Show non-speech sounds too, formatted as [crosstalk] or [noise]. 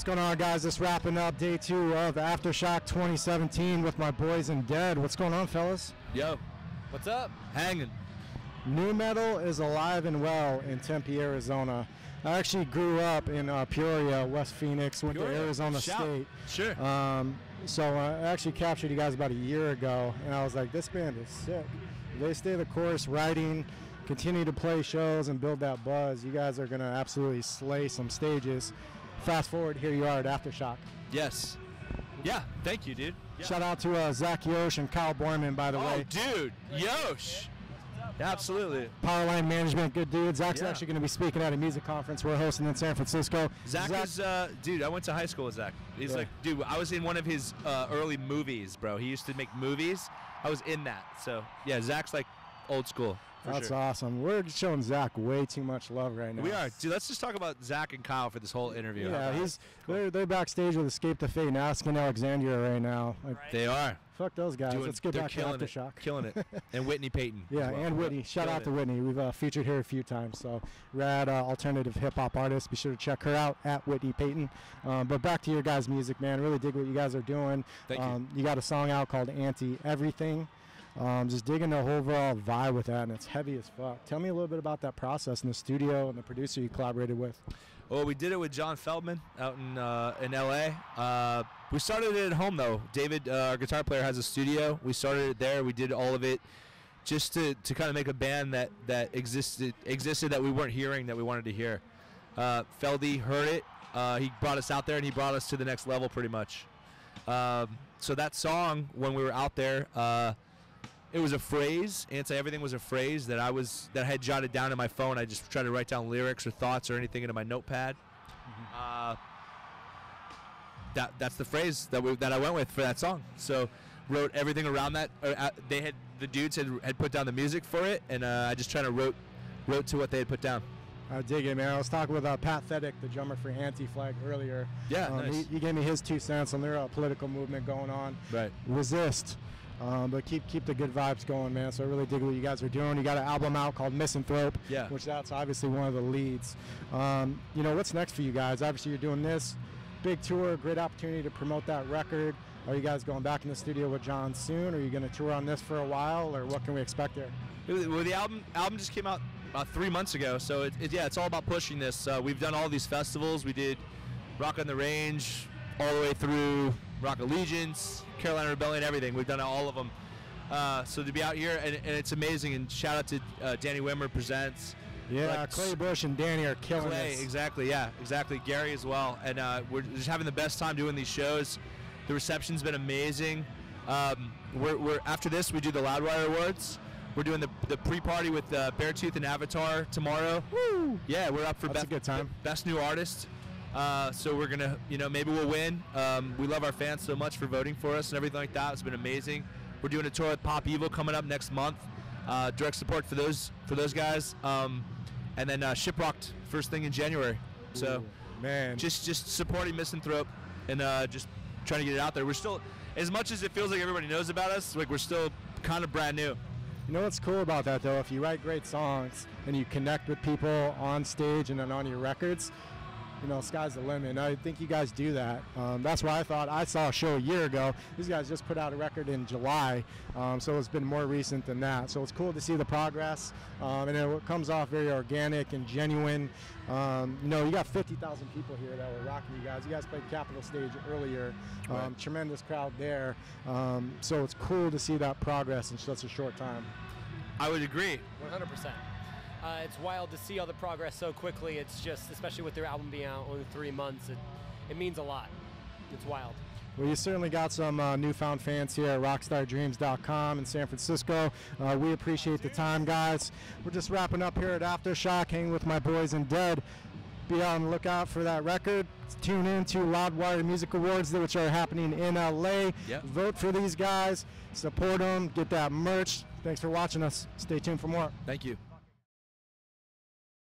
What's going on, guys? Just wrapping up day two of Aftershock 2017 with my boys in DED. What's going on, fellas? Yo, What's up? hanging. Nu metal is alive and well in Tempe, Arizona. I actually grew up in uh, Peoria, West Phoenix, went Peoria. to Arizona Shout. State. Sure. Um, so I actually captured you guys about a year ago, and I was like, this band is sick. They stay the course, writing, continue to play shows, and build that buzz. You guys are going to absolutely slay some stages. Fast forward, here you are at Aftershock. yes. Yeah. Thank you, dude. Yeah. Shout out to uh, Zach Yosh and Kyle Borman, by the way. Oh, way. dude. Yosh. Absolutely. Powerline Management, good dude. Zach's Yeah. actually going to be speaking at a music conference we're hosting in San Francisco. Zach, is, uh, dude, I went to high school with Zach. He's Yeah. like, dude, I was in one of his uh, early movies, bro. He used to make movies. I was in that. So, yeah, Zach's like old school. For That's sure. awesome. We're showing Zach way too much love right now. We are. Dude, let's just talk about Zach and Kyle for this whole interview. Yeah, he's they're, they're backstage with Escape the Fate and Asking Alexandria right now. Like, They are. Fuck those guys. Doing, Let's get they're back to killing Aftershock. it. Killing it. [laughs] And Whitney Peyton. Yeah, well. and Whitney. Shout Killing out to it. Whitney. We've uh, featured her a few times. So rad uh, alternative hip hop artist. Be sure to check her out at Whitney Peyton. Um, but back to your guys' music, man. Really dig what you guys are doing. Thank you. um, you. got a song out called Anti Everything. Um, just digging the overall vibe with that, and it's heavy as fuck. Tell me a little bit about that process in the studio and the producer you collaborated with. Well, we did it with John Feldmann out in uh, in LA. Uh, we started it at home though. David, uh, our guitar player, has a studio. We started it there. We did all of it just to, to kind of make a band that, that existed existed that we weren't hearing that we wanted to hear. Uh, Feldy heard it. Uh, he brought us out there and he brought us to the next level pretty much. Um, so that song, when we were out there, uh, it was a phrase. Anti everything was a phrase that I was that I had jotted down in my phone. I just tried to write down lyrics or thoughts or anything into my notepad. Uh, that that's the phrase that we that I went with for that song. So wrote everything around that. Or, uh, they had the dudes had, had put down the music for it, and uh, I just kind of wrote wrote to what they had put down. I dig it, man. I was talking with uh, Pat Thetic, the drummer for Anti Flag, earlier. Yeah, um, nice. he, he gave me his two cents on their uh, political movement going on. Right. Resist, um, but keep keep the good vibes going, man. So I really dig what you guys are doing. You got an album out called Misanthrope, Yeah. which that's obviously one of the leads. Um, you know, what's next for you guys? Obviously, you're doing this big tour, great opportunity to promote that record. Are you guys going back in the studio with John soon? Are you going to tour on this for a while, or what can we expect there? Well, the album album just came out about three months ago, so it, it, yeah, it's all about pushing this. Uh, we've done all these festivals. We did Rock on the Range all the way through Rock Allegiance, Carolina Rebellion, everything. We've done all of them. Uh, so to be out here and, and it's amazing. And shout out to uh, Danny Wimmer presents. Yeah, Like, Clay Bush and Danny are killing Clay, this. exactly, yeah, exactly. Gary as well, and uh, we're just having the best time doing these shows. The reception's been amazing. Um, we're, we're after this, we do the Loudwire Awards. We're doing the, the pre-party with uh, Beartooth and Avatar tomorrow. Woo! Yeah, we're up for That's a good time. best new artist. Uh, so we're gonna, you know, maybe we'll win. Um, we love our fans so much for voting for us and everything like that. It's been amazing. We're doing a tour with Pop Evil coming up next month. Uh, direct support for those for those guys. Um, and then uh, Shiprocked first thing in January. So man, just just supporting Misanthrope and uh, just trying to get it out there. We're still, as much as it feels like everybody knows about us, like we're still kind of brand new. You know what's cool about that though? If you write great songs and you connect with people on stage and then on your records, you know, sky's the limit. And I think you guys do that. Um, that's why I thought I saw a show a year ago. These guys just put out a record in July, um, so it's been more recent than that. So it's cool to see the progress, um, and it comes off very organic and genuine. Um, you know, you got 50,000 people here that were rocking you guys. You guys played Capitol Stage earlier. Um, Right. Tremendous crowd there. Um, so it's cool to see that progress in such a short time. I would agree. 100%. Uh, it's wild to see all the progress so quickly. It's just, especially with their album being out only three months, it, it means a lot. It's wild. Well, you certainly got some uh, newfound fans here at rockstardreams.com in San Francisco. Uh, we appreciate the time, guys. We're just wrapping up here at Aftershock, hanging with my boys in DED. Be on the lookout for that record. Tune in to Loudwire Music Awards, which are happening in LA. Yep. Vote for these guys, support them, get that merch. Thanks for watching us. Stay tuned for more. Thank you.